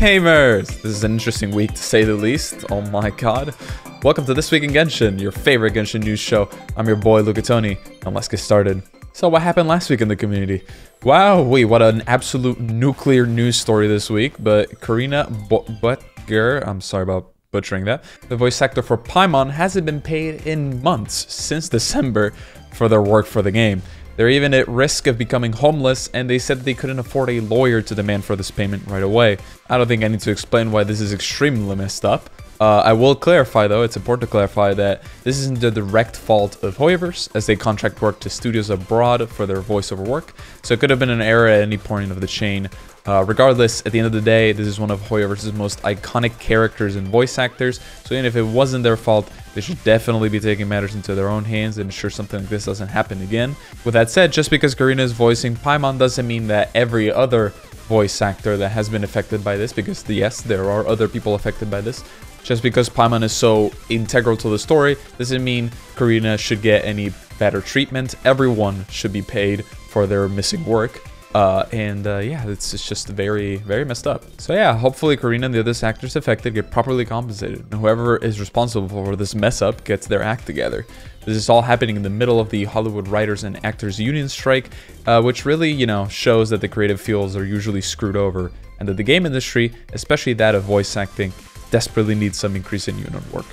gamers! This is an interesting week to say the least. Oh my god. Welcome to This Week in Genshin, your favorite Genshin news show. I'm your boy Luca LucaTony, and let's get started. So what happened last week in the community? Wow, wait, what an absolute nuclear news story this week, but Corina Boettger, I'm sorry about butchering that, the voice actor for Paimon hasn't been paid in months, since December, for their work for the game. They're even at risk of becoming homeless, and they said they couldn't afford a lawyer to demand for this payment right away. I don't think I need to explain why this is extremely messed up. Uh, I will clarify though, it's important to clarify that this isn't the direct fault of Hoyoverse, as they contract work to studios abroad for their voiceover work, so it could have been an error at any point of the chain. Uh, regardless, at the end of the day, this is one of Hoyoverse's most iconic characters and voice actors, so even if it wasn't their fault, they should definitely be taking matters into their own hands and ensure something like this doesn't happen again. With that said, just because Corina is voicing Paimon doesn't mean that every other voice actor that has been affected by this, because yes, there are other people affected by this, just because Paimon is so integral to the story doesn't mean Corina should get any better treatment. Everyone should be paid for their missing work. Uh, and uh, yeah, it's, it's just very, very messed up. So yeah, hopefully Corina and the other actors affected get properly compensated. And whoever is responsible for this mess up gets their act together. This is all happening in the middle of the Hollywood Writers and Actors Union strike, uh, which really, you know, shows that the creative fields are usually screwed over and that the game industry, especially that of voice acting, desperately needs some increase in union work.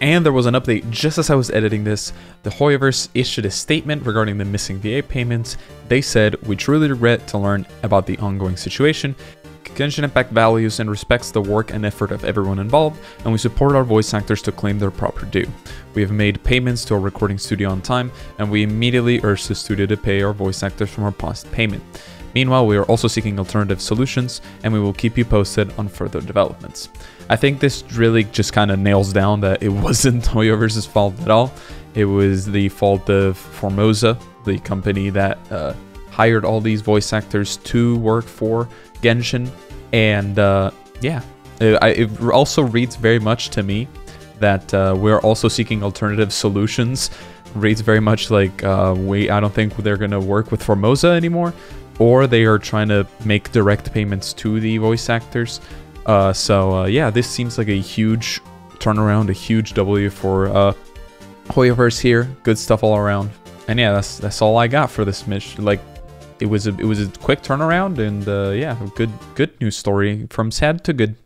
And there was an update just as I was editing this. The Hoyoverse issued a statement regarding the missing VA payments. They said, We truly regret to learn about the ongoing situation. Genshin Impact values and respects the work and effort of everyone involved, and we support our voice actors to claim their proper due. We have made payments to our recording studio on time, and we immediately urge the studio to pay our voice actors from our past payment. Meanwhile, we are also seeking alternative solutions, and we will keep you posted on further developments. I think this really just kind of nails down that it wasn't Hoyoverse's fault at all. It was the fault of Formosa, the company that uh, hired all these voice actors to work for Genshin. And uh, yeah, it, it, also reads very much to me that uh, we're also seeking alternative solutions. Reads very much like, uh, we, I don't think they're going to work with Formosa anymore, or they are trying to make direct payments to the voice actors. Uh, so uh, yeah, this seems like a huge turnaround, a huge W for uh, Hoyoverse here. Good stuff all around. And yeah, that's that's all I got for this mission. Like, it was a it was a quick turnaround, and uh, yeah, good good news story from sad to good.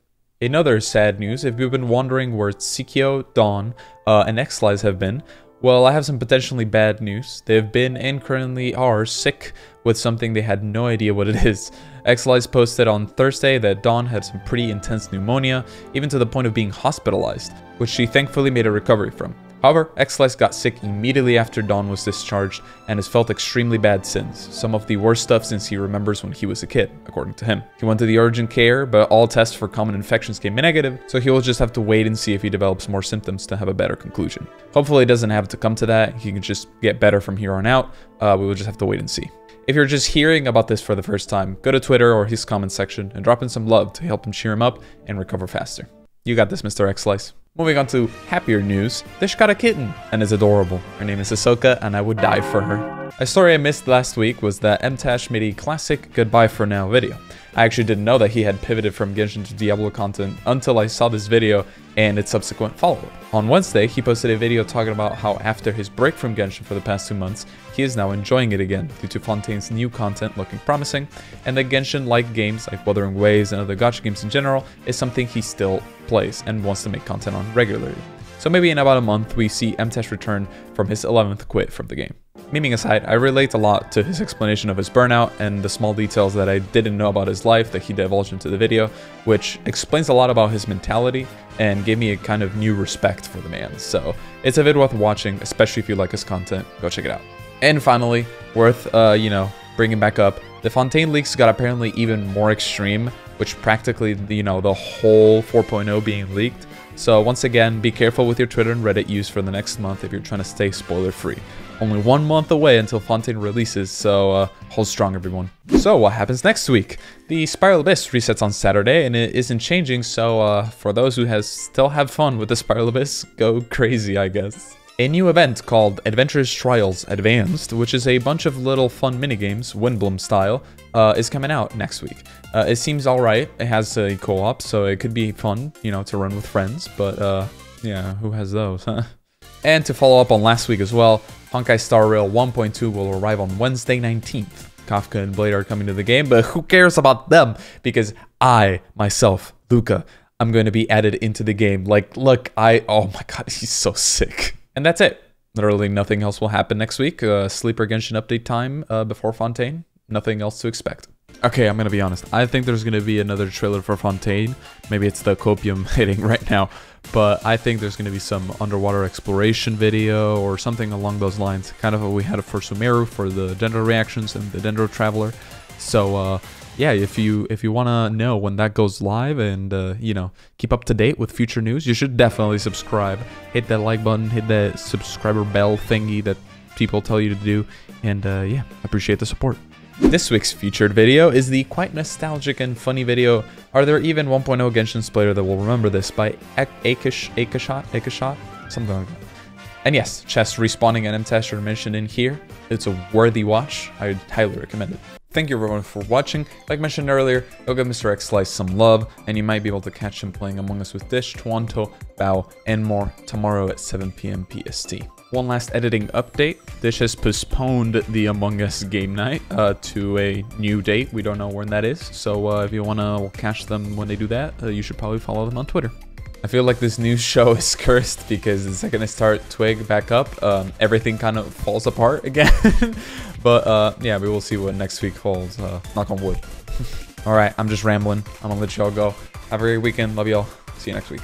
Another sad news, if you've been wondering where Tsikyo, Dawn, uh, and Xlice have been, well, I have some potentially bad news. They've been and currently are sick with something they had no idea what it is. Xlice posted on Thursday that Dawn had some pretty intense pneumonia, even to the point of being hospitalized, which she thankfully made a recovery from. However, Xlice got sick immediately after Dawn was discharged and has felt extremely bad since, some of the worst stuff since he remembers when he was a kid, according to him. He went to the urgent care, but all tests for common infections came negative, so he will just have to wait and see if he develops more symptoms to have a better conclusion. Hopefully it doesn't have to come to that, he can just get better from here on out, uh, we will just have to wait and see. If you're just hearing about this for the first time, go to Twitter or his comment section and drop in some love to help him cheer him up and recover faster. You got this, Mr. X-Slice. Moving on to happier news, Dish got a kitten and is adorable. Her name is Ahsoka and I would die for her. A story I missed last week was that Mtashed made a classic goodbye for now video. I actually didn't know that he had pivoted from Genshin to Diablo content until I saw this video and its subsequent follow-up. On Wednesday, he posted a video talking about how after his break from Genshin for the past two months, he is now enjoying it again due to Fontaine's new content looking promising, and that Genshin-like games like Wuthering Waves and other gacha games in general is something he still plays and wants to make content on regularly. So maybe in about a month, we see Mtesh return from his 11th quit from the game. Memeing aside, I relate a lot to his explanation of his burnout and the small details that I didn't know about his life that he divulged into the video, which explains a lot about his mentality and gave me a kind of new respect for the man. So it's a vid worth watching, especially if you like his content. Go check it out. And finally, worth, uh, you know, bringing back up, the Fontaine leaks got apparently even more extreme, which practically, you know, the whole 4.0 being leaked. So once again, be careful with your Twitter and Reddit use for the next month if you're trying to stay spoiler free. Only one month away until Fontaine releases, so uh, hold strong everyone. So what happens next week? The Spiral Abyss resets on Saturday and it isn't changing, so uh, for those who has still have fun with the Spiral Abyss, go crazy I guess. a new event called Adventurous Trials Advanced, which is a bunch of little fun minigames, Windblume style, uh, is coming out next week. Uh, it seems alright. It has a co-op, so it could be fun, you know, to run with friends, but uh, yeah, who has those, huh? And to follow up on last week as well, Honkai Star Rail 1.2 will arrive on Wednesday 19th. Kafka and Blade are coming to the game, but who cares about them? Because I, myself, Luca, I'm going to be added into the game. Like, look, I, oh my god, he's so sick. And that's it. Literally nothing else will happen next week. Uh, Sleeper Genshin update time uh, before Fontaine. Nothing else to expect. Okay, I'm gonna be honest. I think there's gonna be another trailer for Fontaine. Maybe it's the copium hitting right now, but I think there's gonna be some underwater exploration video or something along those lines. Kind of what we had for Sumeru for the Dendro reactions and the Dendro Traveler. So uh, yeah, if you if you want to know when that goes live and uh, you know keep up to date with future news, you should definitely subscribe. Hit that like button, hit that subscriber bell thingy that people tell you to do, and uh, yeah, appreciate the support. This week's featured video is the quite nostalgic and funny video Are There Even 1.0 Genshin player that will remember this by Akish, Akashot, Akashot, something like that. And yes, chest respawning and M-Tester mentioned in here. It's a worthy watch. I highly recommend it. Thank you everyone for watching. Like mentioned earlier, go give Mr. X Slice some love, and you might be able to catch him playing Among Us with Dish, Twanto, Bao, and more tomorrow at 7 p.m. PST. One last editing update. Dish has postponed the Among Us game night uh, to a new date. We don't know when that is, so uh, if you want to catch them when they do that, uh, you should probably follow them on Twitter. I feel like this new show is cursed because the second I start Twig back up, um, everything kind of falls apart again. but uh, yeah, we will see what next week holds. Uh, knock on wood. all right, I'm just rambling. I'm gonna let y'all go. Have a great weekend. Love y'all. See you next week.